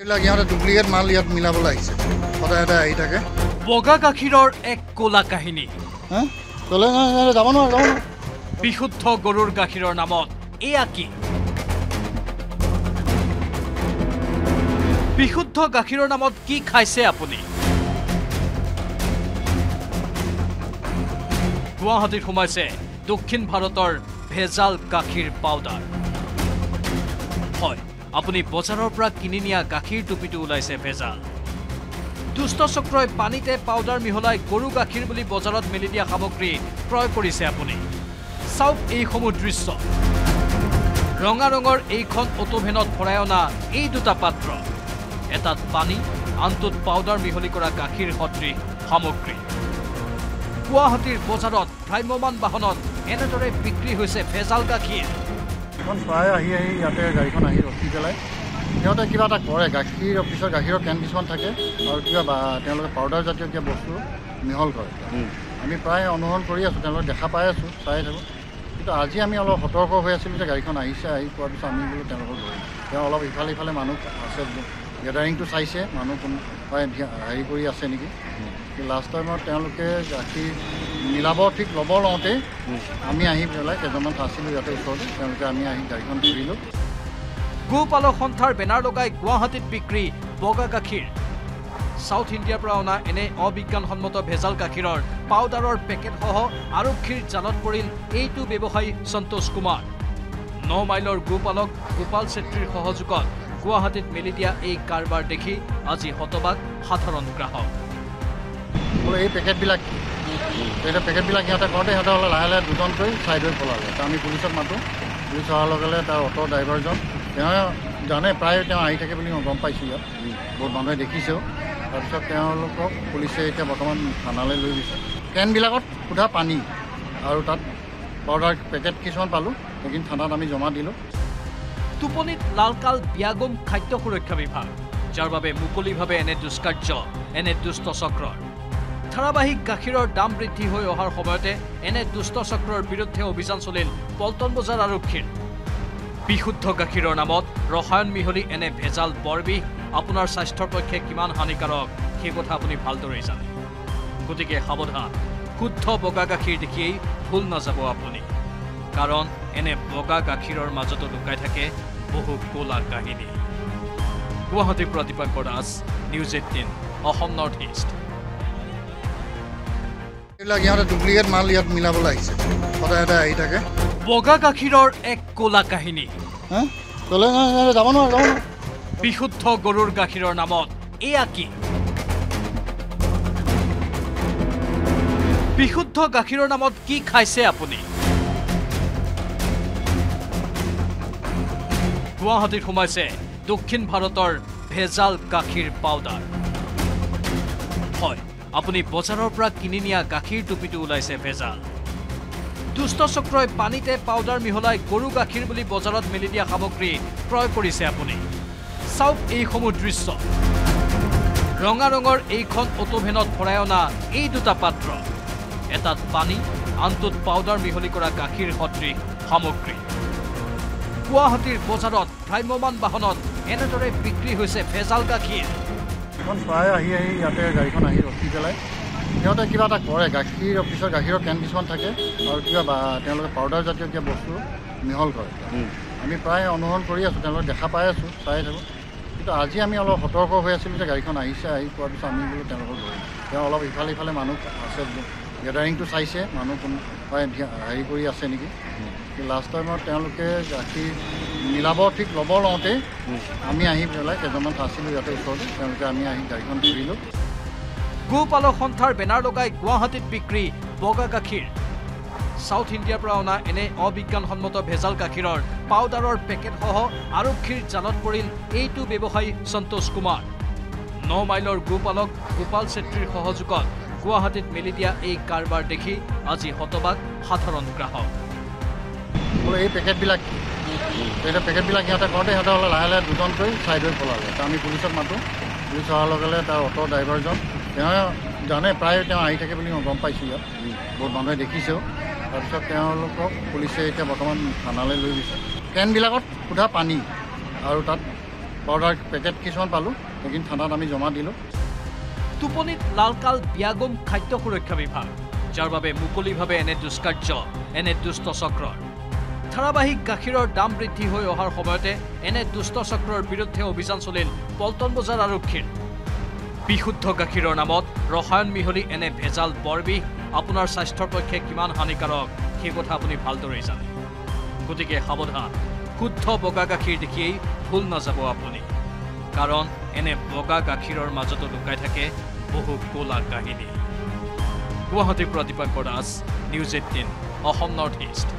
এইবিলাক ইহঁতে ডুপ্লিকেট মাল ইয়াত মিলাবলৈ আহিছে। সদায় সদায় আহি থাকে। বগা গাখীৰৰ এক ক'লা কাহিনী। যাব নোৱাৰে বিশুদ্ধ গৰুৰ গাখীৰৰ নামত এয়া কি? বিশুদ্ধ গাখীৰৰ নামত কি খাইছে আপুনি? গুৱাহাটীত সোমাইছে দক্ষিণ ভাৰতৰ ভেজাল গাখীৰ পাউডাৰ হয়। আপুনি বজাৰৰ পৰা কিনি নিয়া গাখীৰ টুপিটো ওলাইছে ভেজাল। দুষ্ট চক্ৰই পানীতে পাউডাৰ মিহলাই গৰু গাখীৰ বুলি বজাৰত মেলি দিয়া সামগ্ৰী ক্ৰয় কৰিছে আপুনি। চাওক এইসমূহ দৃশ্য। ৰঙা ৰঙৰ এইখন অটোভেনত ভৰাই অনা এই দুটা পাত্ৰ। এটাত পানী আনটোত পাউডাৰ মিহলি কৰা গাখীৰ সদৃশ সামগ্ৰী। গুৱাহাটীৰ বজাৰত ভ্ৰাম্যমান বাহনত এনেদৰে বিক্ৰী হৈছে ভেজাল গাখীৰ। এখন প্ৰায় আহি আহি ইয়াতে গাড়ীখন আহি ৰখি পেলাই সিহঁতে কিবা এটা কৰে গাখীৰ অফিচৰ গাখীৰৰ কেন কিছুমান থাকে আৰু কিবা তেওঁলোকে পাউডাৰ জাতীয় কিবা বস্তু মিহল কৰে। আমি প্ৰায় অনুসৰণ কৰি আছোঁ তেওঁলোকে দেখা পাই আছোঁ চাই থাকোঁ। কিন্তু আজি আমি অলপ সতৰ্ক হৈ আছিলোঁ যে গাড়ীখন আহিছে আহি পোৱাৰ পিছত আমি বোলো তেওঁলোকক ধৰিম তেওঁ অলপ ইফালে ইফালে মানুহ আছে গেডাৰিংটো চাইছে মানুহ কোনোবাই হেৰি কৰি আছে নেকি? লাষ্ট টাইমত তেওঁলোকে গাখীৰ মিলাব ঠিক ল'ব লওঁতেই আমি আহি পেলাই কেইজনমান আছিলোঁ ইয়াতে ওচৰতে। তেওঁলোকে আমি আহি গাড়ীখন ধৰিলোঁ গোপালক সন্থাৰ বেনাৰ লগাই গুৱাহাটীত বিক্ৰী বগা গাখীৰ। ছাউথ ইণ্ডিয়াৰ পৰা অনা এনে অবিজ্ঞানসন্মত ভেজাল গাখীৰৰ পাউডাৰৰ পেকেটসহ আৰক্ষীৰ জালত পৰিল এইটো ব্যৱসায়ী সন্তোষ কুমাৰ। ন মাইলৰ গোপালক গোপাল চেত্ৰীৰ সহযোগত গুৱাহাটীত মেলি দিয়া এই কাৰবাৰ দেখি আজি হতবাক সাধাৰণ গ্ৰাহক। বোলো এই পেকেটবিলাক এতিয়া পেকেটবিলাক সিহঁতে কৰোঁতে সিহঁতে অলপ লাহে লাহে দুজনকৈ ছাইড হৈ পলালে তো আমি পুলিচক মাতোঁ। পুলিচ অহাৰ লগে লগে তাৰ অ'টো ড্ৰাইভাৰজন তেওঁ জানে প্ৰায় তেওঁ আহি থাকে বুলি মই গম পাইছোঁ ইয়াত। বহুত মানুহে দেখিছেও। তাৰপিছত তেওঁলোকক পুলিচে এতিয়া বৰ্তমান থানালৈ লৈ গৈছে। কেনবিলাকত সোধা পানী আৰু তাত পাউডাৰ পেকেট কিছুমান পালোঁ। সেইখিনি থানাত আমি জমা দিলোঁ। টোপনিত লালকাল বিয়াগম খাদ্য সুৰক্ষা বিভাগ যাৰ বাবে মুকলিভাৱে এনে দুষ্কাৰ্য এনে দুষ্ট চক্ৰৰ। ধাৰাবাহিক গাখীৰৰ দাম বৃদ্ধি হৈ অহাৰ সময়তে এনে দুষ্ট চক্ৰৰ বিৰুদ্ধে অভিযান চলিল পল্টন বজাৰ আৰক্ষীৰ। বিশুদ্ধ গাখীৰৰ নামত ৰসায়ন মিহলি এনে ভেজাল বৰবিষ আপোনাৰ স্বাস্থ্যৰ পক্ষে কিমান হানিকাৰক সেই কথা আপুনি ভালদৰেই জানে। গতিকে সাৱধান শুদ্ধ বগা গাখীৰ দেখিয়েই ভুল নাযাব আপুনি। কাৰণ এনে বগা গাখীৰৰ মাজতো লুকাই থাকে বহু ক'লা কাহিনী। গুৱাহাটীৰ পৰা Dipankar Das news eighteen Assam north east. এইবিলাক ডুপ্লিকেট মাল ইয়াত মিলাবলৈ আহিছে। সদায় সদায় আহি থাকে। বগা গাখীৰৰ এক ক'লা কাহিনী। যাব নোৱাৰে যাব নোৱাৰে। বিশুদ্ধ গৰুৰ গাখীৰৰ নামত এয়া কি? বিশুদ্ধ গাখীৰৰ নামত কি খাইছে আপুনি? গুৱাহাটীত সোমাইছে দক্ষিণ ভাৰতৰ ভেজাল গাখীৰ পাউডাৰ হয়। আপুনি বজাৰৰ পৰা কিনি নিয়া গাখীৰ টুপিটো ওলাইছে ভেজাল। দুষ্ট চক্ৰই পানীতে পাউডাৰ মিহলাই গৰু গাখীৰ বুলি বজাৰত মেলি দিয়া সামগ্ৰী ক্ৰয় কৰিছে আপুনি। চাওক এইসমূহ দৃশ্য। ৰঙা ৰঙৰ এইখন অটোভেনত ভৰাই অনা এই দুটা পাত্ৰ। এটাত পানী আনটোত পাউডাৰ মিহলি কৰা গাখীৰ সদৃশ সামগ্ৰী। গুৱাহাটীৰ বজাৰত ভ্ৰাম্যমান বাহনত এনেদৰে বিক্ৰী হৈছে ভেজাল গাখীৰ। এখন প্ৰায় আহি আহি ইয়াতে গাড়ীখন আহি ৰখি পেলাই সিহঁতে কিবা এটা কৰে গাখীৰ অফিচৰ গাখীৰৰ কেন কিছুমান থাকে আৰু কিবা বা তেওঁলোকে পাউডাৰ জাতীয় কিবা বস্তু মিহল কৰে। আমি প্ৰায় অনুসৰণ কৰি আছোঁ তেওঁলোকে দেখা পাই আছোঁ চাই থাকোঁ। কিন্তু আজি আমি অলপ সতৰ্ক হৈ আছিলোঁ যে গাড়ীখন আহিছে আহি পোৱাৰ পিছত আমি বোলো তেওঁলোকক ধৰিম তেওঁ অলপ ইফালে ইফালে মানুহ আছে গেডাৰিংটো চাইছে মানুহ কোনোবাই হেৰি কৰি আছে নেকি? লাষ্ট টাইমত তেওঁলোকে গাখীৰ মিলাব ঠিক ল'ব লওঁতেই আমি আহি পেলাই কেইজনমান আছিলোঁ ইয়াতে ওচৰতে। তেওঁলোকে আমি আহি গাড়ীখন ধৰিলোঁ গোপালক সন্থাৰ বেনাৰ লগাই গুৱাহাটীত বিক্ৰী বগা গাখীৰ। ছাউথ ইণ্ডিয়াৰ পৰা অনা এনে অবিজ্ঞানসন্মত ভেজাল গাখীৰৰ পাউডাৰৰ পেকেটসহ আৰক্ষীৰ জালত পৰিল এইটো ব্যৱসায়ী সন্তোষ কুমাৰ। ন মাইলৰ গোপালক গোপাল চেত্ৰীৰ সহযোগত গুৱাহাটীত মেলি দিয়া এই কাৰবাৰ দেখি আজি হতবাক সাধাৰণ গ্ৰাহক। বোলো এই পেকেটবিলাক কি এতিয়া পেকেটবিলাক সিহঁতে কৰোঁতে সিহঁতে অলপ লাহে লাহে দুজনকৈ ছাইড হৈ পলালে। তো আমি পুলিচক মাতোঁ। পুলিচ অহাৰ লগে লগে তাৰ অ'টো ড্ৰাইভাৰজন তেওঁ জানে প্ৰায় তেওঁ আহি থাকে বুলি মই গম পাইছোঁ ইয়াত। বহুত মানুহে দেখিছেও। তাৰপিছত তেওঁলোকক পুলিচে এতিয়া বৰ্তমান থানালৈ লৈ গৈছে। কেনবিলাকত সোধা পানী আৰু তাত পাউডাৰ পেকেট কিছুমান পালোঁ। সেইখিনি থানাত আমি জমা দিলোঁ। টোপনিত লালকাল বিয়াগম খাদ্য সুৰক্ষা বিভাগ যাৰ বাবে মুকলিভাৱে এনে দুষ্কাৰ্য এনে দুষ্ট চক্ৰৰ। ধাৰাবাহিক গাখীৰৰ দাম বৃদ্ধি হৈ অহাৰ সময়তে এনে দুষ্ট চক্ৰৰ বিৰুদ্ধে অভিযান চলিল পল্টন বজাৰ আৰক্ষীৰ। বিশুদ্ধ গাখীৰৰ নামত ৰসায়ন মিহলি এনে ভেজাল বৰবিষ আপোনাৰ স্বাস্থ্যৰ পক্ষে কিমান হানিকাৰক সেই কথা আপুনি ভালদৰেই জানে। গতিকে সাৱধান শুদ্ধ বগা গাখীৰ দেখিয়েই ভুল নাযাব আপুনি। কাৰণ এনে বগা গাখীৰৰ মাজতো লুকাই থাকে বহু ক'লা কাহিনী। গুৱাহাটীৰ পৰা Dipankar Das news eighteen Assam north east.